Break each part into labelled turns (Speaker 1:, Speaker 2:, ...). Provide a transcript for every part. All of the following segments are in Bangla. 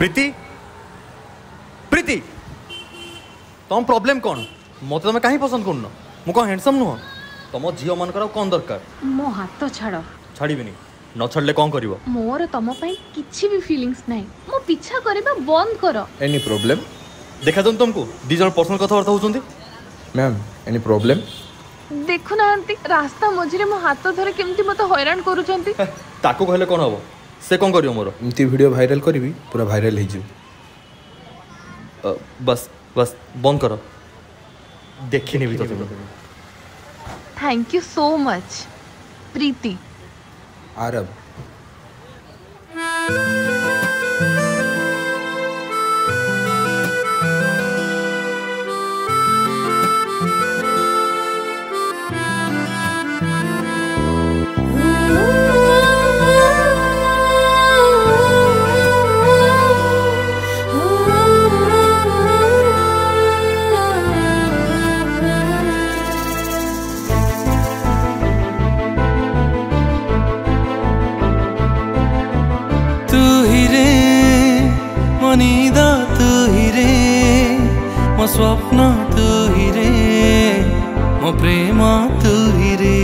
Speaker 1: प्रीति प्रीति तुम प्रॉब्लम कौन मत तुम कहीं पसंद कर मु कौन हैंडसम नुह तुम झील मान कौन दरकार
Speaker 2: मो हाथ छाड़
Speaker 1: छाड़बी ন ছাড়লে কম করিব
Speaker 2: মোর তম পাই কিছি বি ফিলিংস নাই মো পিছা করিবা বন্ধ কর
Speaker 3: এনি প্রবলেম
Speaker 1: দেখা দন তুমকু দি জন পার্সোনাল কথা বার্তা হউছন্তি
Speaker 3: ম্যাম এনি প্রবলেম
Speaker 2: দেখু না রাস্তা মঝিরে মো হাত ধরে কেমতি মতে হয়রান করুছন্তি
Speaker 1: তাকু কহিলে কোন হব ସେ କ'ଣ କରିବ ମୋର
Speaker 3: एमती वीडियो वायरल करी पूरा वायरल हो जाऊ
Speaker 1: ଅ, ବାସ୍ ବାସ୍ ବନ୍ଦ କର ଦେଖିନେବି ତତେ
Speaker 2: thank you so much Preeti
Speaker 3: आरब
Speaker 4: স্বপ্ন তুই রে মো প্রেম তুই রে।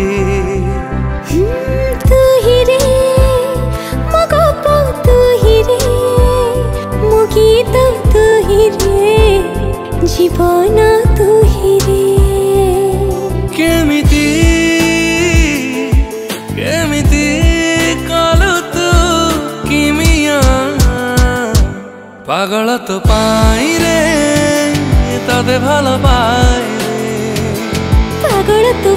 Speaker 5: জীবন
Speaker 4: কেমিতি কেমিতি কিমিয়া পাগল তো পাই রে। କଲୁ ତୁ କିମିଆ
Speaker 5: ପାଗଳ ତୋ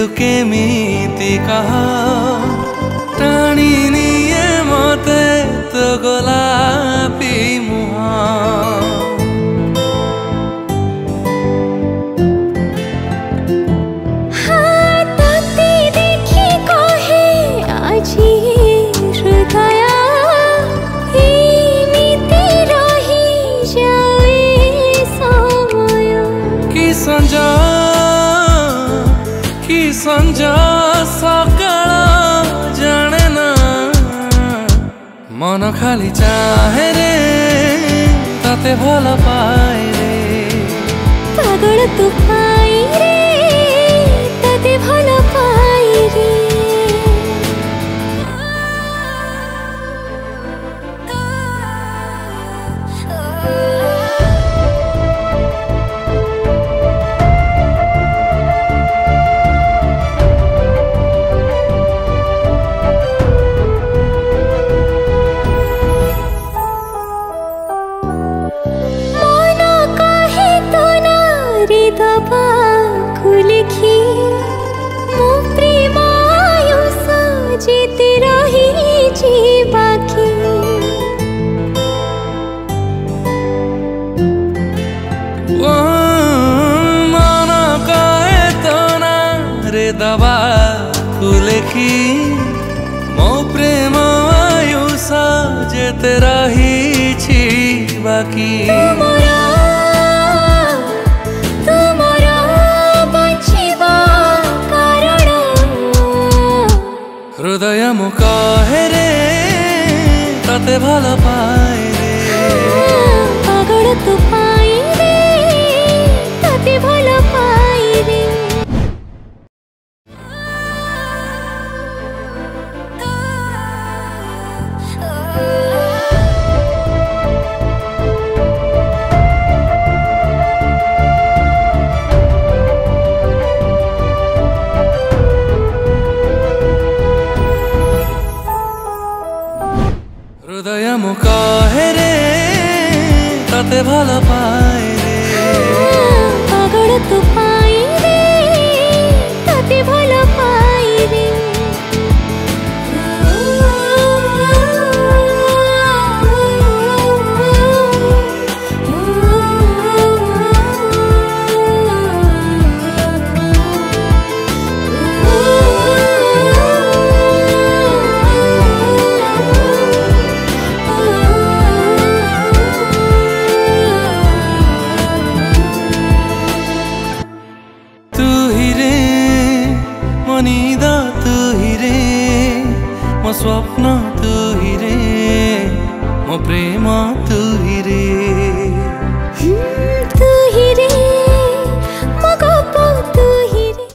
Speaker 4: लुके मीति कहा ମନ ଖାଲି ଚାହେଁ ରେ ତତେ ଭଲ ପାଏ ରେ
Speaker 5: ପାଗଳ ଆୟୁଷ ଯେତେ ରହିଛି ବାକି
Speaker 4: ଓ ମନ କହେ ତୋ ନାରେ ଦବାକୁ ଲେଖି ମୋ ପ୍ରେମ ଆୟୁଷ ଯେତେ ହୃଦୟ ମୁଁ କହେ ରେ ତତେ ଭଲ ପାଏ
Speaker 5: ରେ
Speaker 4: హృదయము కాహెరే తతే భాల పాయరే
Speaker 5: పగడుతు
Speaker 4: स्वप्न तू हिरे म प्रेम तू हिरे